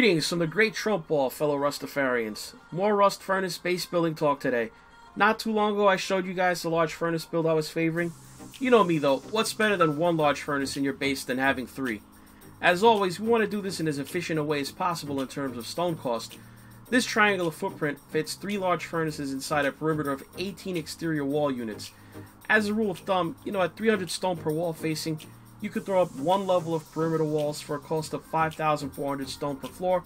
Greetings from the Great Trump Ball, fellow Rustafarians. More Rust Furnace base building talk today. Not too long ago, I showed you guys the large furnace build I was favoring. You know me though, what's better than one large furnace in your base than having three? As always, we want to do this in as efficient a way as possible in terms of stone cost. This triangular footprint fits three large furnaces inside a perimeter of 18 exterior wall units. As a rule of thumb, you know, at 300 stone per wall facing, you could throw up one level of perimeter walls for a cost of 5,400 stone per floor.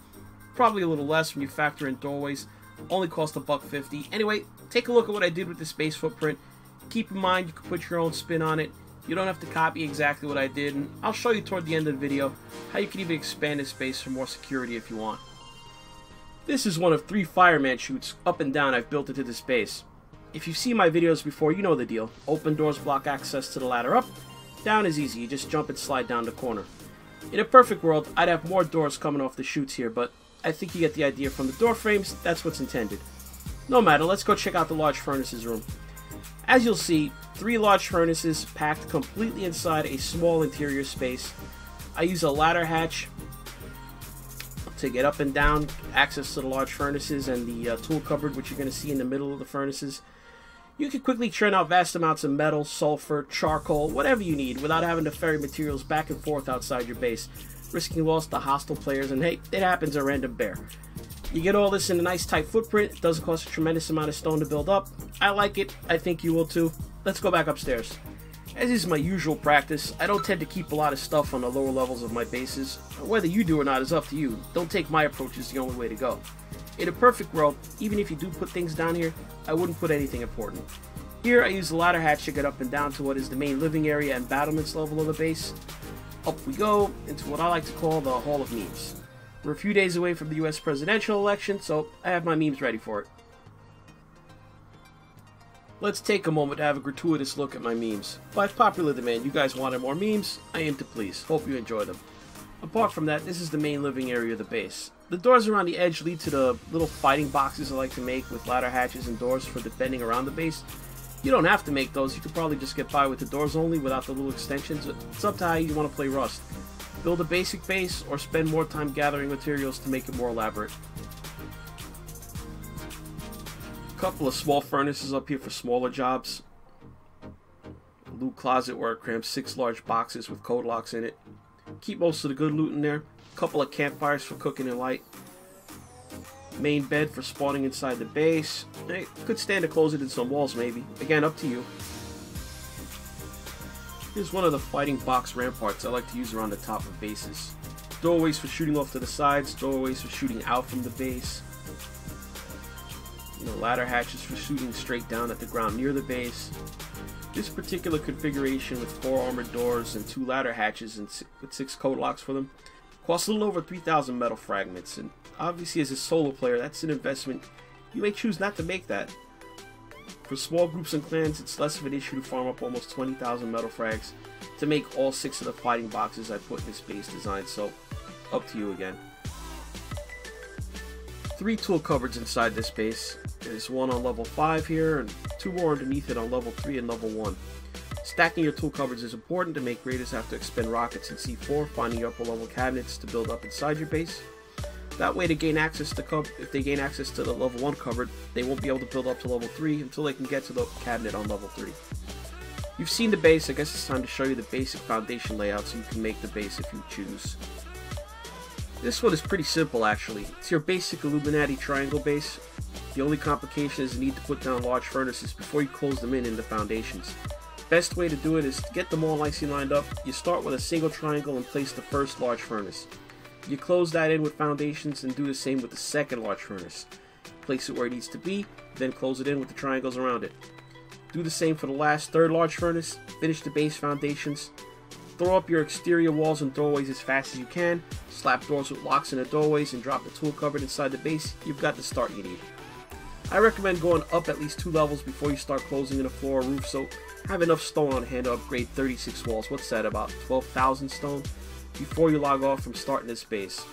Probably a little less when you factor in doorways. Only cost a buck fifty. Anyway, take a look at what I did with the space footprint. Keep in mind you can put your own spin on it. You don't have to copy exactly what I did, and I'll show you toward the end of the video how you can even expand this space for more security if you want. This is one of three fireman chutes up and down I've built into the base. If you've seen my videos before, you know the deal. Open doors block access to the ladder up, down is easy, you just jump and slide down the corner. In a perfect world, I'd have more doors coming off the chutes here, but I think you get the idea from the door frames, that's what's intended. No matter, let's go check out the large furnaces room. As you'll see, three large furnaces packed completely inside a small interior space. I use a ladder hatch to get up and down, access to the large furnaces and the uh, tool cupboard, which you're going to see in the middle of the furnaces. You can quickly churn out vast amounts of metal, sulfur, charcoal, whatever you need without having to ferry materials back and forth outside your base, risking loss to hostile players, and hey, it happens a random bear. You get all this in a nice tight footprint, it doesn't cost a tremendous amount of stone to build up. I like it, I think you will too. Let's go back upstairs. As is my usual practice, I don't tend to keep a lot of stuff on the lower levels of my bases. Whether you do or not is up to you. Don't take my approach as the only way to go. In a perfect world, even if you do put things down here, I wouldn't put anything important. Here I use the ladder hatch to get up and down to what is the main living area and battlements level of the base. Up we go into what I like to call the Hall of Memes. We're a few days away from the US presidential election, so I have my memes ready for it. Let's take a moment to have a gratuitous look at my memes. By popular demand, you guys wanted more memes, I aim to please. Hope you enjoy them. Apart from that, this is the main living area of the base. The doors around the edge lead to the little fighting boxes I like to make with ladder hatches and doors for defending around the base. You don't have to make those, you could probably just get by with the doors only without the little extensions. It's up to how you want to play Rust. Build a basic base or spend more time gathering materials to make it more elaborate. A couple of small furnaces up here for smaller jobs. A loot closet where I cram six large boxes with code locks in it. Keep most of the good loot in there. A couple of campfires for cooking and light. Main bed for spawning inside the base. Could stand to close it in some walls maybe. Again, up to you. Here's one of the fighting box ramparts I like to use around the top of bases. Doorways for shooting off to the sides, doorways for shooting out from the base. You know, ladder hatches for shooting straight down at the ground near the base. This particular configuration with four armored doors and two ladder hatches and with six code locks for them costs a little over 3,000 metal fragments, and obviously as a solo player, that's an investment. You may choose not to make that. For small groups and clans, it's less of an issue to farm up almost 20,000 metal frags to make all six of the fighting boxes I put in this base design, so up to you again. Three tool cupboards inside this base. There's one on level 5 here, and two more underneath it on level 3 and level 1. Stacking your tool cupboards is important to make raiders have to expend rockets in C4, finding upper level cabinets to build up inside your base. That way to gain access to cub if they gain access to the level 1 cupboard, they won't be able to build up to level 3 until they can get to the cabinet on level 3. You've seen the base, I guess it's time to show you the basic foundation layout so you can make the base if you choose. This one is pretty simple actually. It's your basic Illuminati triangle base. The only complication is you need to put down large furnaces before you close them in in the foundations. Best way to do it is to get them all nicely lined up. You start with a single triangle and place the first large furnace. You close that in with foundations and do the same with the second large furnace. Place it where it needs to be, then close it in with the triangles around it. Do the same for the last third large furnace, finish the base foundations, throw up your exterior walls and doorways as fast as you can, slap doors with locks in the doorways and drop the tool cupboard inside the base, you've got the start you need. I recommend going up at least two levels before you start closing in a floor or roof so have enough stone on hand to upgrade 36 walls, what's that, about 12,000 stone? before you log off from starting this base.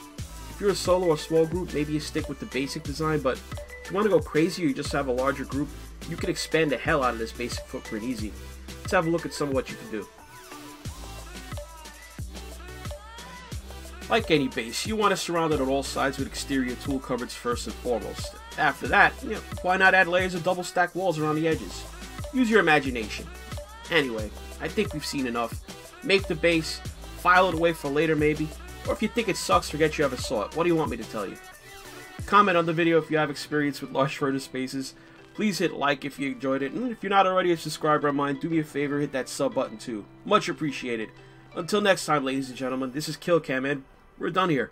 If you're a solo or small group, maybe you stick with the basic design, but if you want to go crazy or you just have a larger group, you can expand the hell out of this basic footprint easy. Let's have a look at some of what you can do. Like any base, you want to surround it on all sides with exterior tool cupboards first and foremost. After that, you know, why not add layers of double stacked walls around the edges? Use your imagination. Anyway, I think we've seen enough. Make the base, file it away for later maybe, or if you think it sucks, forget you ever saw it. What do you want me to tell you? Comment on the video if you have experience with large furnace bases. Please hit like if you enjoyed it, and if you're not already a subscriber of mine, do me a favor, hit that sub button too. Much appreciated. Until next time, ladies and gentlemen, this is KillCam, and we're done here.